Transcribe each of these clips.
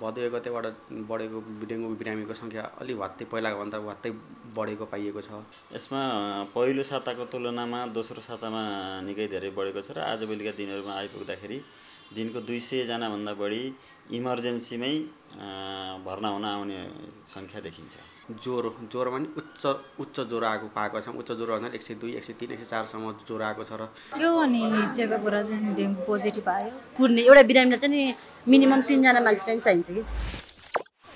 भदौ गतेबाट बढेको डेङ्गु बिरामीको सङ्ख्या अलि भत्तै पहिलाको भन्दा भत्तै बढेको पाइएको छ। यसमा पहिलो साताको तुलनामा दोस्रो सातामा निकै धेरै बढेको छ र आजभोलिका दिनहरूमा आइपुग्दाखेरि दिनको दुई सयजनाभन्दा बढी इमर्जेन्सीमै भर्ना हुन आउने सङ्ख्या देखिन्छ। ज्वरो ज्वरोमा नि उच्च उच्च ज्वरो आएको पाएको छ। उच्च ज्वरो भन्दा एक सय दुई एक सय तिन एक सय चारसम्म ज्वरो आएको छ र त्यो अनि चेकअपबाट चाहिँ डेङ्गु पोजिटिभ आयो। पुर्ने एउटा बिरामीलाई चाहिँ मिनिमम तिनजना मान्छे चाहिँ चाहिन्छ कि?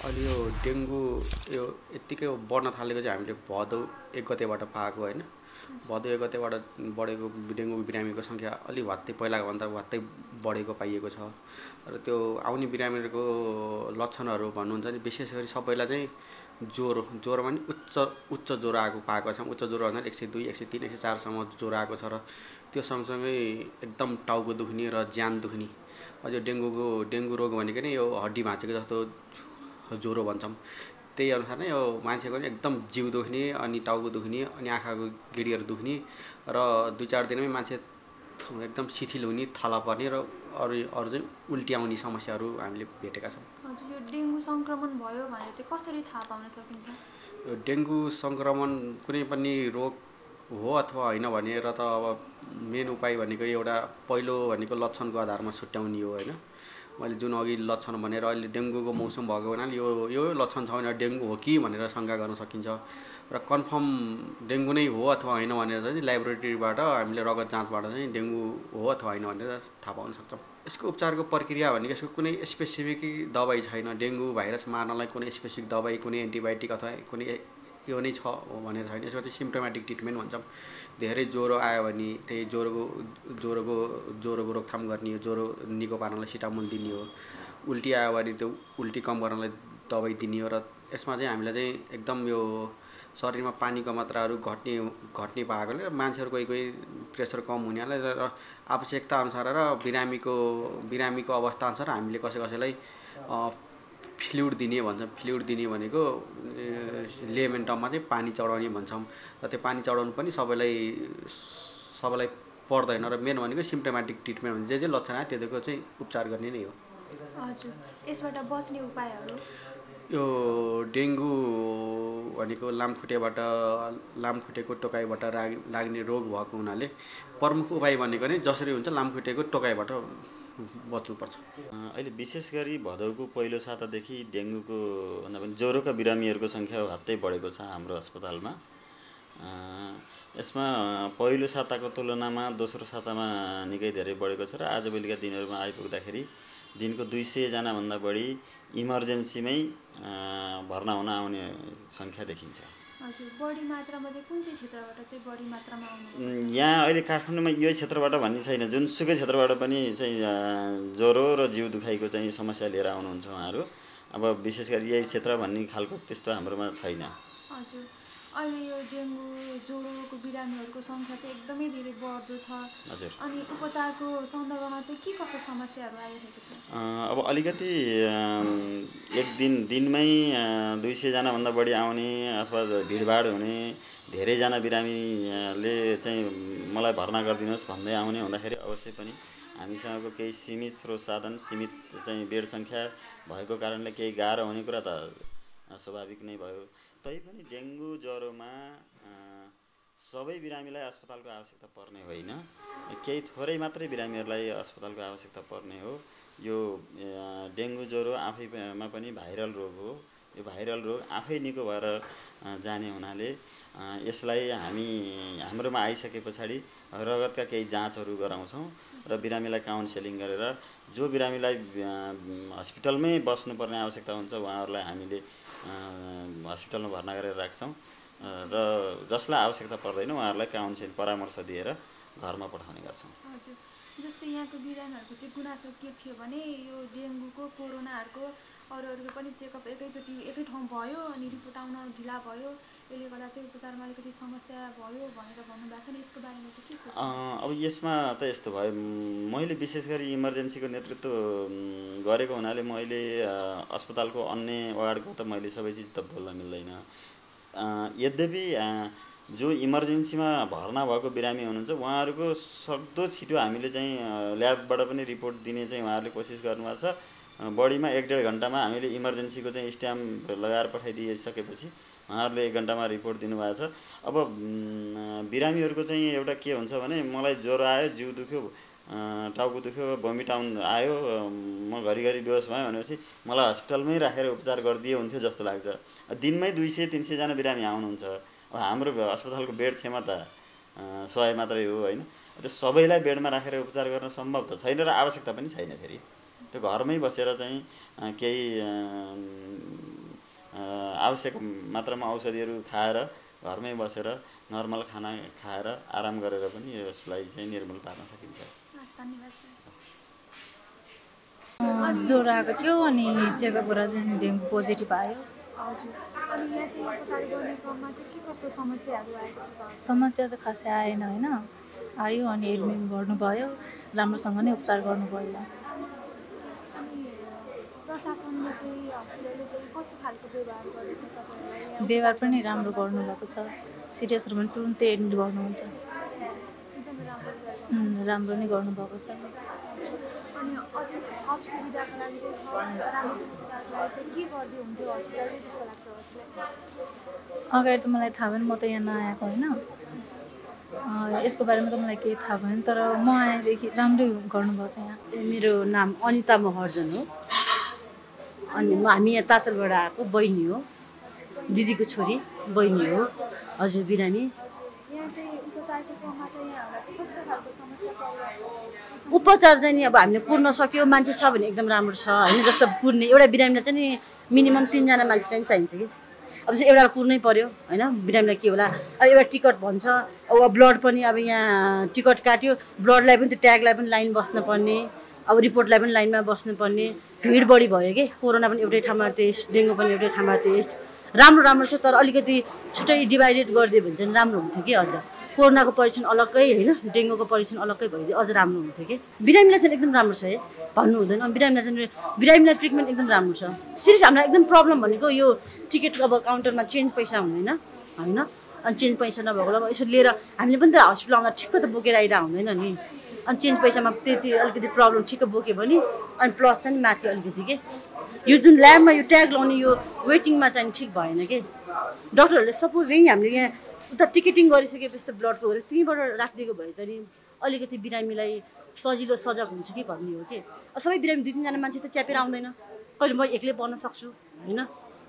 अहिले यो डेङ्गु यो यत्तिकै बढ्न थालेको चाहिँ हामीले भदौ एक गतेबाट पाएको होइन। भदौ गतेबाट बढेको डेङ्गु बिरामीको सङ्ख्या अलि भत्तै पहिलाको भन्दा भत्तै बढेको पाइएको छ। र त्यो आउने बिरामीहरूको लक्षणहरू भन्नुहुन्छ नि विशेष गरी सबैलाई चाहिँ ज्वरो ज्वरोमा नि उच्च उच्च ज्वरो आएको पाएको छ। उच्च ज्वरो भन्दा एक सय दुई एक सय तिन एक सय चारसम्म ज्वरो आएको छ र त्यो सँगसँगै एकदम टाउको दुख्ने र ज्यान दुख्ने। अझ डेङ्गुको डेङ्गु रोग भनेको नै यो हड्डी भाँचेको जस्तो ज्वरो भन्छौँ। त्यही अनुसार नै यो मान्छेको नि एकदम जिउ दुख्ने अनि टाउको दुख्ने अनि आँखाको गिडीहरू दुख्ने र दुई चार दिनमै मान्छे एकदम शिथिल हुने थला पर्ने र अरू अरू चाहिँ उल्टी आउने समस्याहरू हामीले भेटेका छौँ। हजुर यो डेङ्गु सङ्क्रमण भयो भने चाहिँ कसरी थाहा पाउन सकिन्छ? यो डेङ्गु सङ्क्रमण कुनै पनि रोग हो अथवा होइन भनेर त अब मेन उपाय भनेको एउटा पहिलो भनेको लक्षणको आधारमा छुट्याउने हो होइन? मैले जुन अघि लक्षण भनेर अहिले डेङ्गुको मौसम भएको हुनाले यो यो लक्षण छ भने डेङ्गु हो कि भनेर शङ्का गर्न सकिन्छ। र कन्फर्म डेङ्गु नै हो अथवा होइन भनेर चाहिँ ल्याबोरेटरीबाट हामीले रगत जाँचबाट चाहिँ डेङ्गु हो अथवा होइन भनेर थाहा पाउन सक्छौँ। यसको उपचारको प्रक्रिया भनेको यसको कुनै स्पेसिफिक दबाई छैन। डेङ्गु भाइरस मार्नलाई कुनै स्पेसिफिक दबाई कुनै एन्टिबायोटिक अथवा कुनै यो नै छ भनेर छैन यसको चाहिँ सिम्टोमेटिक ट्रिटमेन्ट भन्छौँ। धेरै ज्वरो आयो भने त्यही ज्वरोको ज्वरोको ज्वरोको रोकथाम गर्ने हो ज्वरो निको पार्नलाई सिटामोल दिने हो। उल्टी आयो भने त्यो उल्टी कम गर्नलाई दबाई दिने हो। र यसमा चाहिँ हामीलाई चाहिँ एकदम यो शरीरमा पानीको मात्राहरू घट्ने घट्ने भएकोले मान्छेहरू कोही कोही प्रेसर कम हुनेलाई र आवश्यकता अनुसार र बिरामीको बिरामीको अवस्था अनुसार हामीले कसै कसैलाई फ्लुइड दिने भन्छौँ फ्लुइड दिने भनेको लेमेन टर्ममा चाहिँ पानी चढाउने भन्छौँ। र त्यो पानी चढाउनु पनि सबैलाई सबैलाई पर्दैन र मेन भनेको सिम्टोमेटिक ट्रिटमेन्ट भने जे जे लक्षण आयो त्यतिको चाहिँ उपचार गर्ने नै हो। हजुर। यसबाट बच्ने उपायहरू? यो डेङ्गु भनेको लामखुट्टेबाट लामखुट्टेको टोकाइबाट लाग्ने रोग भएको हुनाले प्रमुख उपाय भनेको नै जसरी हुन्छ लामखुट्टेको टोकाइबाट बच्नुपर्छ। अहिले विशेष गरी भदौको पहिलो सातादेखि डेङ्गुको भन्दा पनि ज्वरोका बिरामीहरूको सङ्ख्या हत्तै बढेको छ हाम्रो अस्पतालमा। यसमा पहिलो साताको तुलनामा दोस्रो सातामा निकै धेरै बढेको छ र आजभोलिका दिनहरूमा आइपुग्दाखेरि दिनको दुई सयजनाभन्दा बढी इमर्जेन्सीमै भर्ना हुन आउने सङ्ख्या देखिन्छ। यहाँ अहिले काठमाडौँमा यो क्षेत्रबाट भन्ने छैन जुनसुकै क्षेत्रबाट पनि चाहिँ ज्वरो र जिउ दुखाइको चाहिँ समस्या लिएर आउनुहुन्छ उहाँहरू। अब विशेष गरी यही क्षेत्र भन्ने खालको त्यस्तो हाम्रोमा छैन। हजुर। अहिले यो डेङ्गु ज्वरोको बिरामीहरूको सङ्ख्या चाहिँ एकदमै धेरै बढ्दो छ। हजुर। अनि उपचारको सन्दर्भमा चाहिँ के कस्तो समस्याहरू आइरहेको छ? अब अलिकति एक दिन दिनमै दुई सयजनाभन्दा बढी आउने अथवा भिडभाड हुने धेरैजना बिरामीले चाहिँ मलाई भर्ना गरिदिनुहोस् भन्दै आउने हुँदाखेरि अवश्य पनि हामीसँगको केही सीमित स्रोत साधन सीमित चाहिँ बेड सङ्ख्या भएको कारणले केही गाह्रो हुने कुरा त स्वाभाविक नै भयो। तैपनि डेङ्गु ज्वरोमा सबै बिरामीलाई अस्पतालको आवश्यकता पर्ने होइन। केही थोरै मात्रै बिरामीहरूलाई अस्पतालको आवश्यकता पर्ने हो। यो डेङ्गु ज्वरो आफैमा पनि भाइरल रोग हो। यो भाइरल रोग आफै निको भएर जाने हुनाले यसलाई हामी हाम्रोमा आइसके पछाडि रगतका केही जाँचहरू गराउँछौँ र बिरामीलाई काउन्सेलिङ गरेर जो बिरामीलाई हस्पिटलमै बस्नुपर्ने आवश्यकता हुन्छ उहाँहरूलाई हामीले हस्पिटलमा भर्ना गरेर राख्छौँ र जसलाई आवश्यकता पर्दैन उहाँहरूलाई काउन्सिल परामर्श दिएर घरमा पठाउने गर्छौँ। जस्तै यहाँको बिरामीहरूको चाहिँ गुनासो के थियो भने यो डेङ्गुको कोरोनाहरूको अरू अरूको पनि चेकअप एकैचोटि एकै ठाउँ भयो अनि रिपोर्ट आउन ढिला भयो। यसले गर्दा चाहिँ उपचारमा अलिकति समस्या भयो भनेर भन्नुभएको छ। नि यसको बारेमा चाहिँ के अब यसमा त यस्तो भयो। मैले विशेष गरी इमर्जेन्सीको नेतृत्व गरेको हुनाले मैले अस्पतालको अन्य वार्डको त मैले सबै चिज त बोल्न मिल्दैन। यद्यपि जो इमर्जेन्सीमा भर्ना भएको बिरामी हुनुहुन्छ उहाँहरूको सक्दो छिटो हामीले चाहिँ ल्याबबाट पनि रिपोर्ट दिने चाहिँ उहाँहरूले कोसिस गर्नुभएको छ। अ, बढीमा एक डेढ घन्टामा हामीले इमर्जेन्सीको चाहिँ स्ट्याम्प लगाएर पठाइदिइसकेपछि उहाँहरूले एक घन्टामा रिपोर्ट दिनुभएको छ। अब म, बिरामीहरूको चाहिँ एउटा के हुन्छ भने मलाई ज्वरो आयो जिउ दुख्यो टाउको दुख्यो भमिट आउनु आयो म घरिघरि बेहोस भएँ भनेपछि मलाई हस्पिटलमै राखेर उपचार गरिदिए हुन्थ्यो जस्तो लाग्छ। दिनमै दुई सय तिन सयजना बिरामी आउनुहुन्छ। अब हाम्रो अस्पतालको बेड क्षमता सय मात्रै हो होइन। त्यो सबैलाई बेडमा राखेर उपचार गर्न सम्भव त छैन र आवश्यकता पनि छैन फेरि। त्यो घरमै बसेर चाहिँ केही आवश्यक मात्रामा औषधिहरू खाएर घरमै बसेर नर्मल खाना खाएर आराम गरेर पनि यसलाई चाहिँ निर्मूल पार्न सकिन्छ। ज्वरो आएको थियो अनि चेकअप गरेर चाहिँ डेङ्गु पोजिटिभ आयो। समस्या त खासै आएन होइन। आयो अनि एडमिट गर्नुभयो राम्रोसँग नै उपचार गर्नुभयो। व्यवहार पनि राम्रो गर्नुभएको छ। सिरियसहरू पनि तुरुन्तै एडमिट गर्नुहुन्छ। राम्रो नै गर्नुभएको छ। अगाडि त मलाई थाहा भएन म त यहाँ नआएको होइन। अँ, यसको बारेमा त मलाई केही थाहा भएन तर म आएदेखि राम्रै गर्नुभएको छ यहाँ। मेरो नाम अनिता महर्जन हो। अनि म हामी यहाँ ताचलबाट आएको बहिनी हो। दिदीको छोरी बहिनी हो। हजुर बिरामी। उपचार चाहिँ नि अब हामीले पुर्न सक्यो मान्छे छ भने एकदम राम्रो छ। होइन जस्तो पुर्ने एउटा बिरामीलाई चाहिँ नि मिनिमम तिनजना मान्छे चाहिँ चाहिन्छ कि। अब चाहिँ एउटालाई पुर्नै पर्यो होइन? बिरामीलाई के होला? अब एउटा टिकट भन्छ। अब ब्लड पनि अब यहाँ टिकट काट्यो ब्लडलाई पनि त्यो ट्यागलाई पनि लाइन बस्नुपर्ने अब रिपोर्टलाई पनि लाइनमा बस्नुपर्ने भिड बढी भयो कि? कोरोना पनि एउटै ठाउँमा टेस्ट डेङ्गु पनि एउटै ठाउँमा टेस्ट। राम्रो राम्रो छ तर अलिकति छुट्टै डिभाइडेड गरिदियो भने चाहिँ राम्रो हुन्थ्यो कि अझ। कोरोनाको परीक्षण अलग्गै होइन डेङ्गुको परीक्षण अलग्गै भइदियो अझ राम्रो हुन्थ्यो कि। बिरामीलाई चाहिँ एकदम राम्रो छ है भन्नु हुँदैन। बिरामीलाई चाहिँ बिरामीलाई ट्रिटमेन्ट एकदम राम्रो छ। सिर्फ हामीलाई एकदम प्रब्लम भनेको यो टिकट अब काउन्टरमा चेन्ज पैसा हुँदैन होइन? अनि चेन्ज पैसा नभएकोलाई अब यसो लिएर हामीले पनि त हस्पिटल आउँदा ठिक्क त बोकेर आइरह हुँदैन नि। अनि चेन्ज पैसामा त्यति अलिकति प्रब्लम ठिक्क बोक्यो भने अनि प्लस चाहिँ माथि अलिकति के यो जुन ल्याबमा यो ट्याग लाउने यो वेटिङमा चाहिँ ठिक भएन कि? डक्टरहरूले सपोज यहीँ हामीले यहाँ उता टिकटिङ गरिसकेपछि त ब्लडको त्यहीँबाट राखिदिएको भए चाहिँ अलिकति बिरामीलाई सजिलो सजग हुन्छ कि भन्ने हो कि? सबै बिरामी दुई तिनजना मान्छे त च्यापेर आउँदैन। कहिले म एक्लै पढ्न सक्छु? होइन?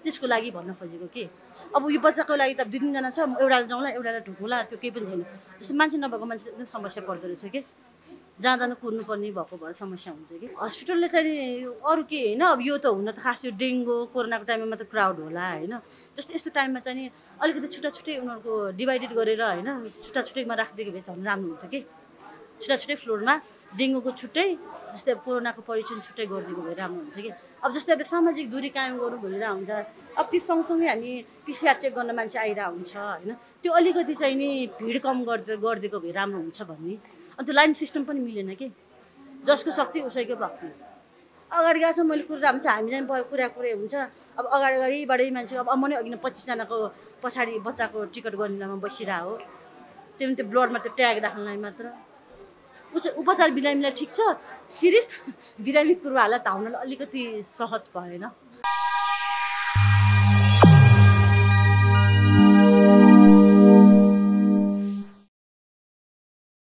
त्यसको लागि भन्न खोजेको कि? अब यो बच्चाको लागि त दुई तिनजना छ म एउटालाई जाउँला एउटालाई ढुकुला त्यो केही पनि छैन। त्यस्तो मान्छे नभएको मान्छे एकदम समस्या पर्दो रहेछ कि? जानु कुर्नुपर्ने भएको भएर समस्या हुन्छ कि? हस्पिटलले चाहिँ अरू के होइन? अब यो त हुन त खास यो डेङ्गु कोरोनाको टाइममा मात्र क्राउड होला होइन? जस्तो यस्तो टाइममा चाहिँ अलिकति छुट्टा छुट्टै उनीहरूको डिभाइडेड गरेर होइन? छुट्टा छुट्टैमा राखिदिएको भए झन् राम्रो हुन्थ्यो कि? छुट्टा छुट्टै फ्लोरमा डेङ्गुको छुट्टै जस्तै अब कोरोनाको परीक्षण छुट्टै गरिदिएको भए राम्रो हुन्छ कि? अब जस्तै अब सामाजिक दूरी कायम गर्नु भनिरहेको हुन्छ। अब त्यो सँगसँगै हामी पिसिआर चेक गर्न मान्छे आइरहेको हुन्छ होइन? त्यो अलिकति चाहिँ नि भिड कम गरिदिएको भए राम्रो हुन्छ भन्ने। अनि लाइन सिस्टम पनि मिलेन कि? जसको शक्ति उसैको भक्ति। अगाडि गएको छ मैले कुरा हुन्छ हामी चाहिँ प- कुरा कुरै हुन्छ। अब अगाडि अगाडिबाटै मान्छे अब म नै अघि नै पच्चिसजनाको पछाडि बच्चाको टिकट गर्ने बेलामा बसिरहेको हो। त्यो पनि त्यो ब्लडमा त्यो ट्याग राख्नलाई मात्र। उच उपचार बिरामीलाई ठिक छ? सिर्फ बिरामी कुराहरूलाई धाउनलाई अलिकति सहज भएन।